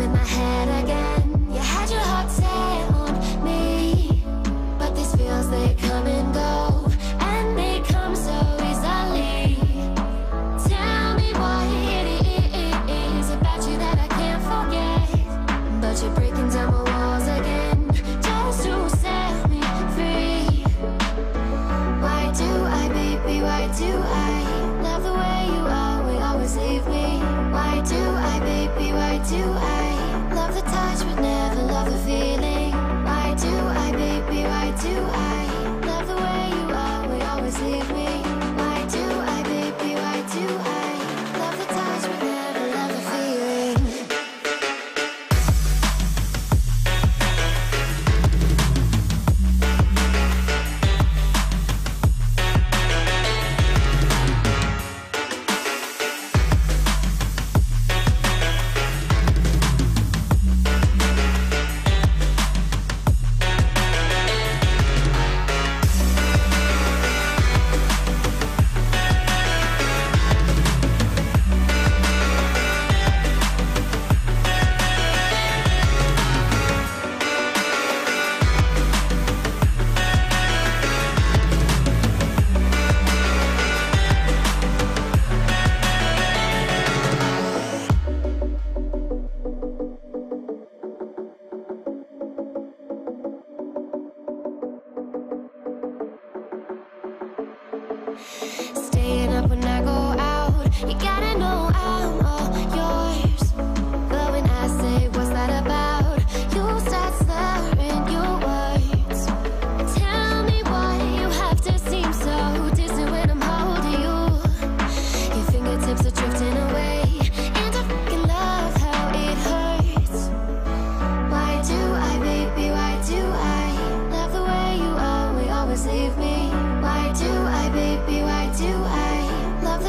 with my head again. You had your heart set on me, but these feels they come and go, and they come so easily. Tell me what it is about you that I can't forget, but you're breaking down my walls again just to set me free. Why do I, baby? Why do I love the way you are? We always leave me. Why do I, baby? Why do I love the never love the feeling?